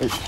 Hey.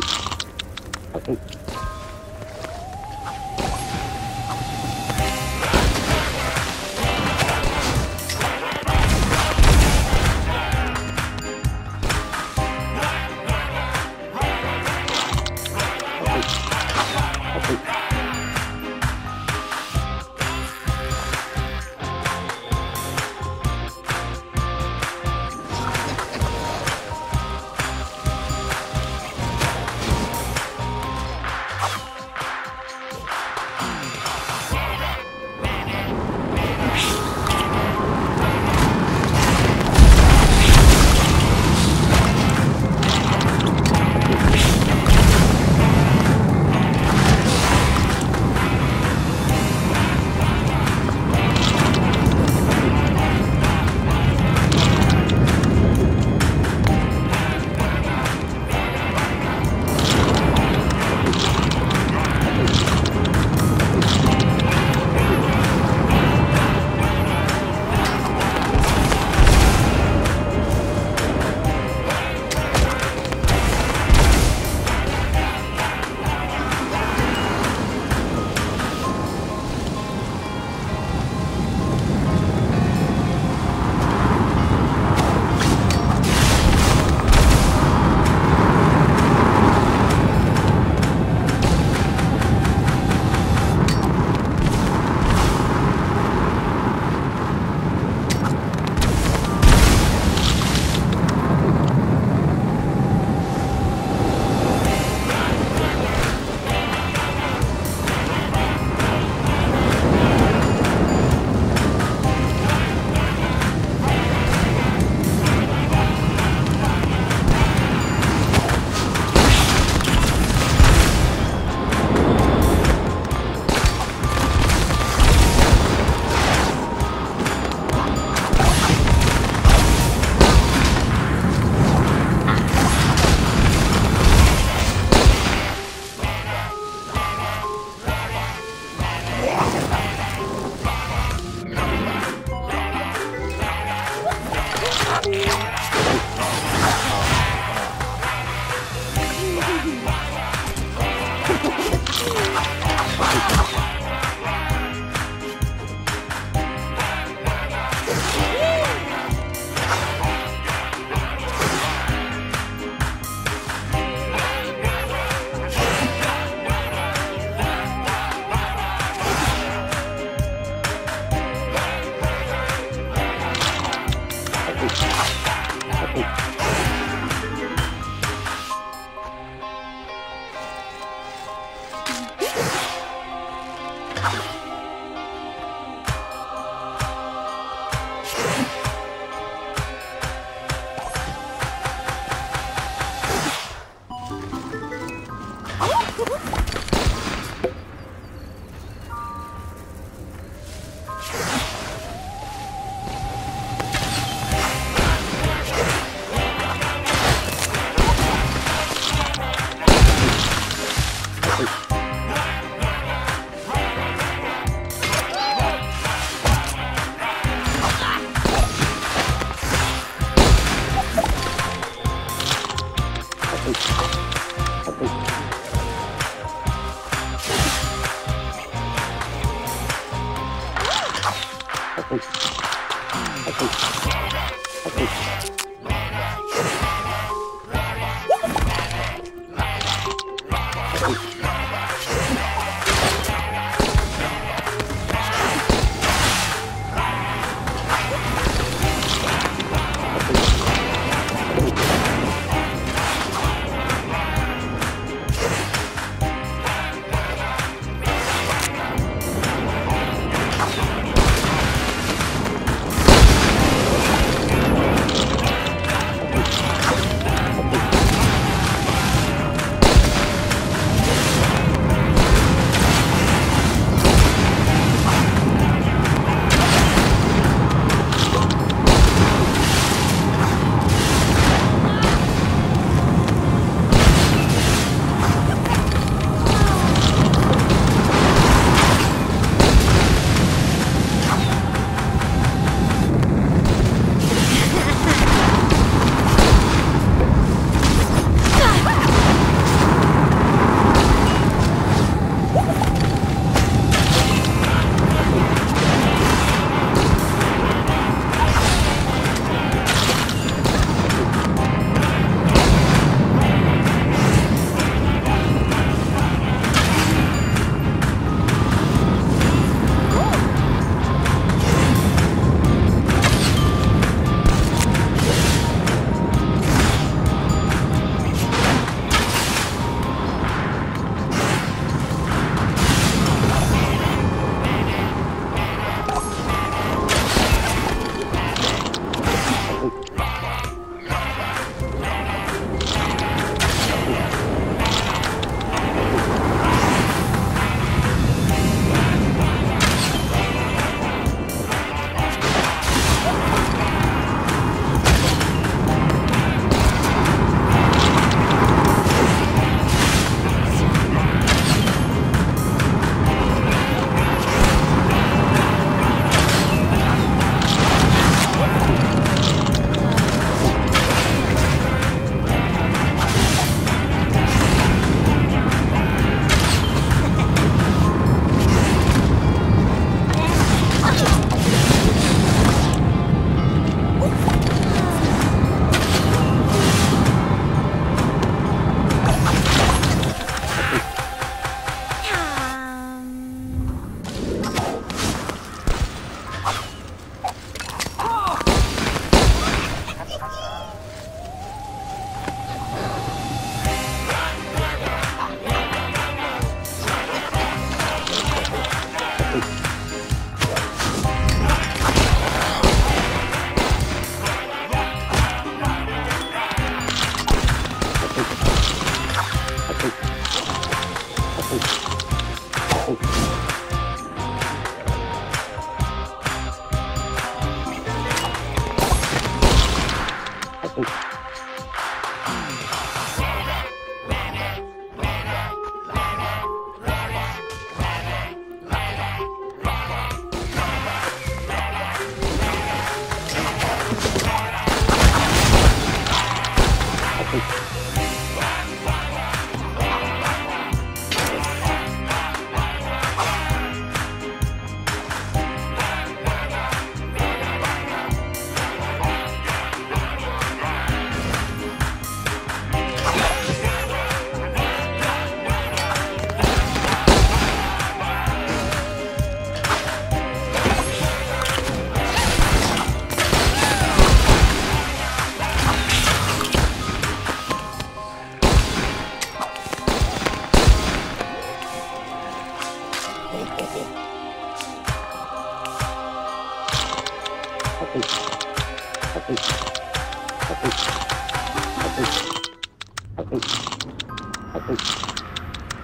はい。Papo. Oops.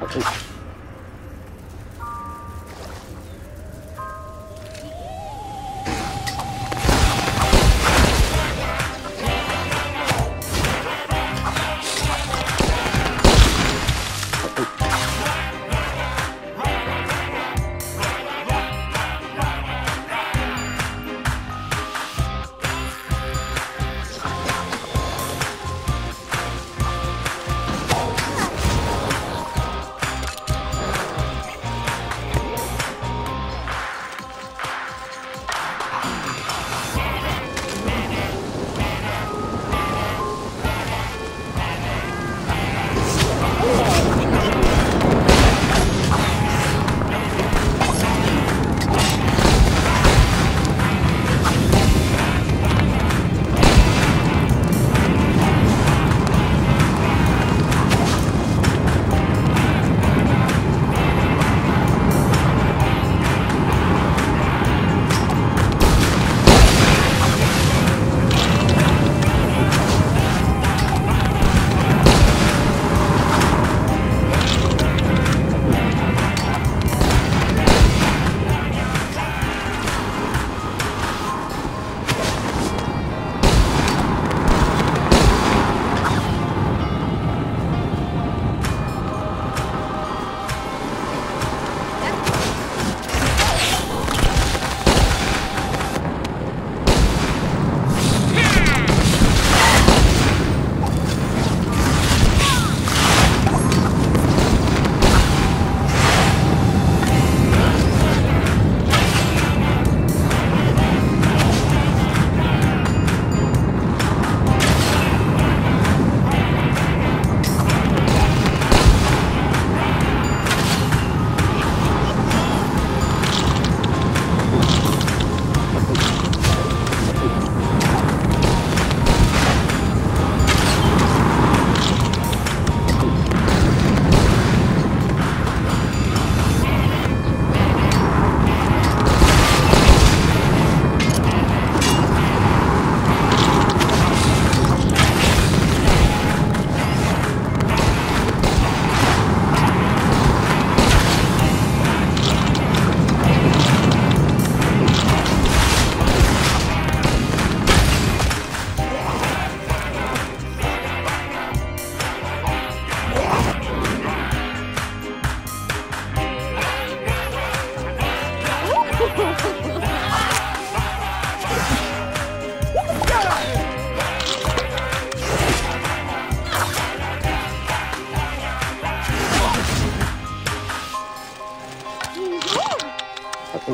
Okay. Tá Até.